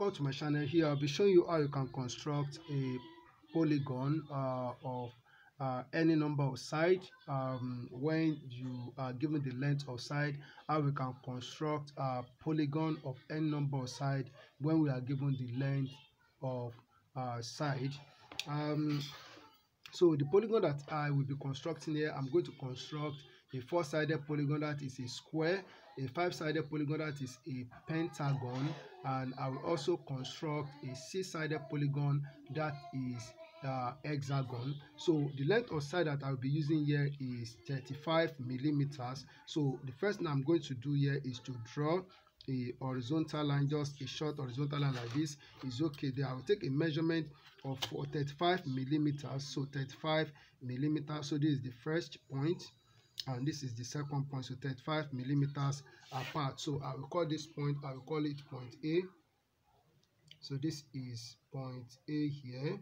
welcome to my channel here i'll be showing you how you can construct a polygon uh, of uh, any number of side um, when you are given the length of side how we can construct a polygon of any number of side when we are given the length of uh, side. Um, so the polygon that i will be constructing here i'm going to construct a four-sided polygon that is a square a five-sided polygon that is a pentagon and i will also construct a six-sided polygon that is uh, hexagon. So the length of side that i'll be using here is 35 millimeters. So the first thing i'm going to do here is to draw a horizontal line just a short horizontal line like this. Is okay there. I will take a measurement of 35 millimeters. So 35 millimeters. So this is the first point and this is the second point so 35 millimeters apart. So i will call this point i will call it point a. So this is point a here.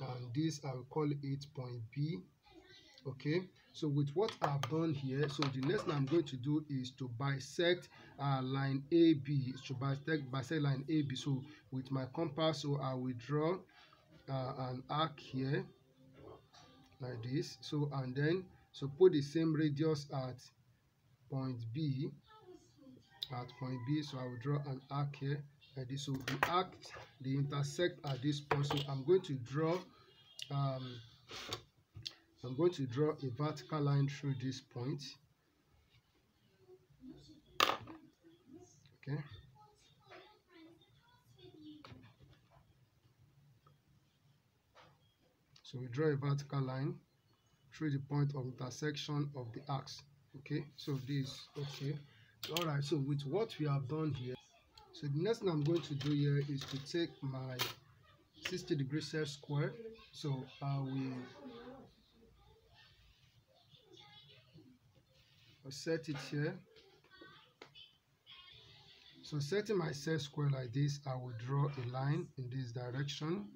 And this i will call it point b. Okay? So with what i've done here so the next thing i'm going to do is to bisect uh, line ab to bisect bisect line ab so with my compass so i will draw uh, an arc here like this. So and then so put the same radius at point b at point b so i will draw an arc here and this. Will be arc they intersect at this point so i'm going to draw um i'm going to draw a vertical line through this point. Okay. So we draw a vertical line through the point of intersection of the arcs okay so this okay. All right so with what we have done here so the next thing i'm going to do here is to take my 60 degree set square. So i will I'll set it here. So setting my set square like this i will draw a line in this direction.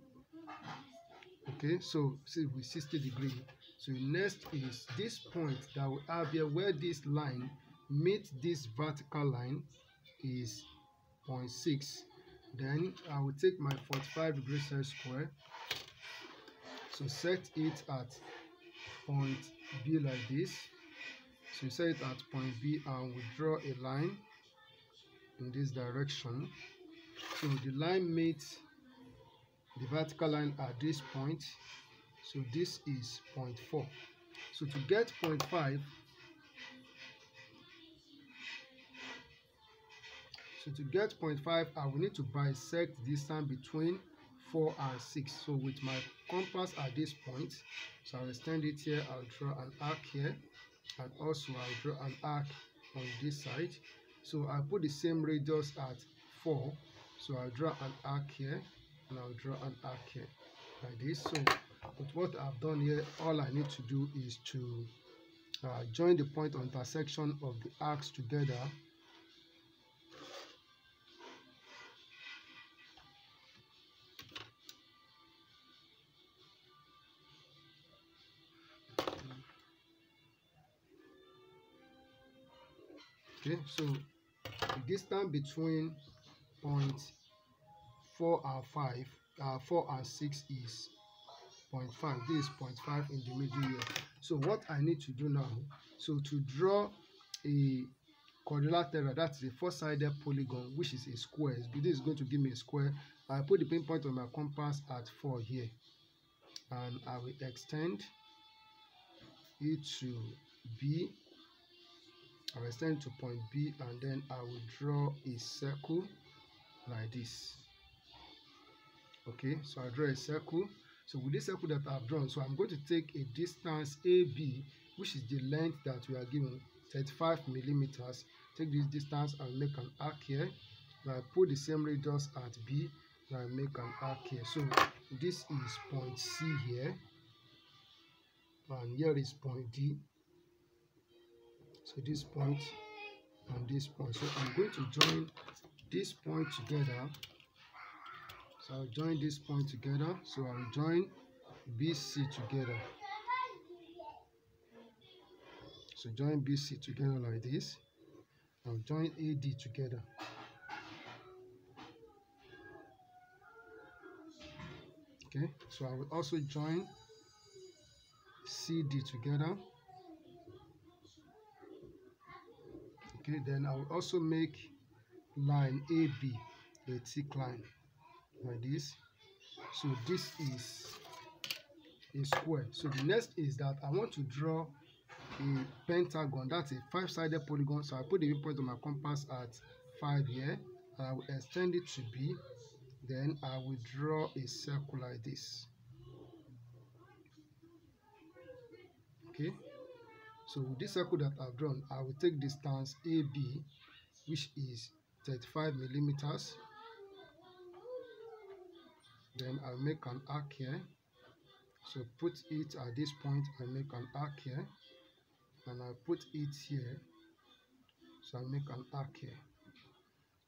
Okay so see with 60 degree so next is this point that we have here where this line meets this vertical line is 0.6 then i will take my 45 degree set square so set it at point b like this. So set it at point b and we draw a line in this direction. So the line meets the vertical line at this point so this is 0.4 so to get 0.5 so to get 0.5 i will need to bisect distance between 4 and 6 so with my compass at this point so i'll extend it here i'll draw an arc here and also i'll draw an arc on this side. So i put the same radius at 4 so i'll draw an arc here and i'll draw an arc here like this. So with what i've done here all i need to do is to uh, join the point of intersection of the arcs together. Okay so the distance between point 4 and 5 uh, 4 and 6 is 0.5 this is 0.5 in the middle here. So what i need to do now so to draw a quadrilateral that's a four-sided polygon which is a square. This is going to give me a square. I put the pinpoint on my compass at 4 here. And i will extend it to b. I will extend to point B and then I will draw a circle like this. Okay, so I draw a circle. So with this circle that I've drawn, so I'm going to take a distance AB, which is the length that we are given, 35 millimeters. Take this distance and make an arc here. Now I put the same radius at B, and I make an arc here. So this is point C here, and here is point D so this point and this point so i'm going to join this point together so i'll join this point together. So i'll join bc together. So join bc together like this. I'll join ad together. Okay so I will also join CD together. Okay then I will also make line AB a thick line like this. So this is a square. So the next is that I want to draw a pentagon. That's a five-sided polygon. So I put the point of my compass at 5 here. And I will extend it to B. Then I will draw a circle like this. Okay? So with this circle that I've drawn I will take distance AB which is 35 millimeters then I'll make an arc here. So put it at this point I make an arc here. And I put it here. So I make an arc here.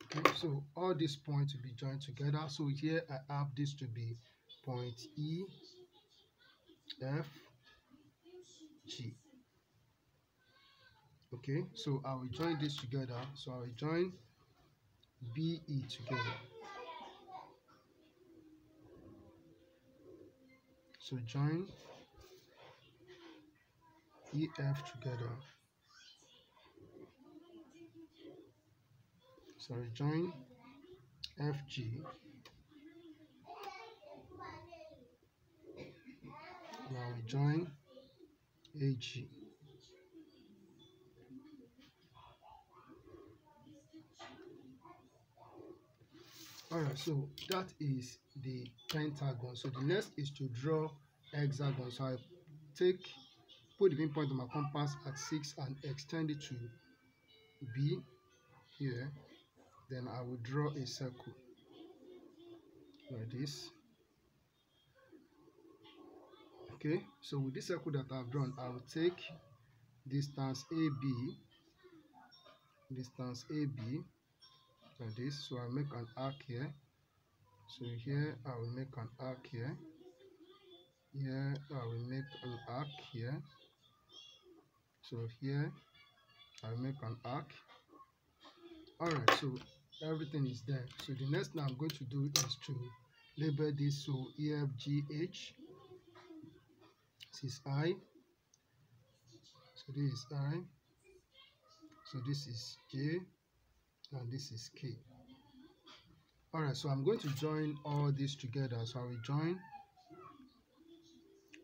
Okay so all these points will be joined together. So here I have this to be point E F G. Okay so I will join this together. So I will join BE together so join. EF together. So I join FG now we join AG alright so that is the pentagon. So the next is to draw hexagon so I take put the pinpoint on my compass at 6 and extend it to B here. Then I will draw a circle like this. Okay so with this circle that I've drawn I will take distance AB distance AB like this so I make an arc here. So here I will make an arc here. Here I will make an arc here. So here I will make an arc. Alright so everything is there. So the next thing I'm going to do is to label this. So EFGH this is I. So this is I. So this is J and this is K alright so I'm going to join all this together. So I will join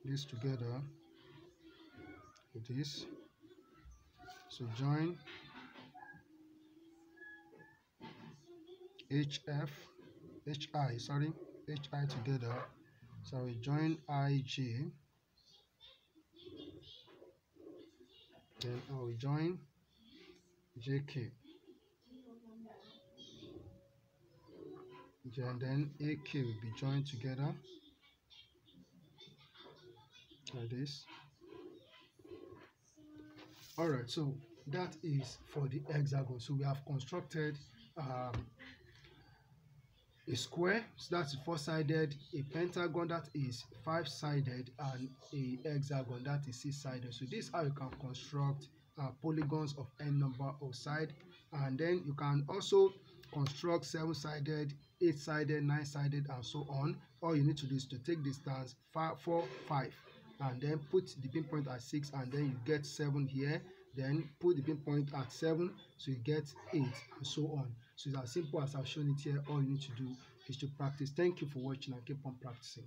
this together with this. So join HF HI sorry HI together. So we join IG then I will join JK and then AK will be joined together like this. All right so that is for the hexagon. So we have constructed um, a square. So that's four-sided a pentagon that is five-sided and a hexagon that is six-sided. So this is how you can construct uh, polygons of n number of side. And then you can also construct seven-sided eight-sided nine-sided and so on. All you need to do is to take distance five four five and then put the pinpoint at six and then you get seven here. Then put the pinpoint at seven so you get eight and so on. So it's as simple as i've shown it here. All you need to do is to practice. Thank you for watching and keep on practicing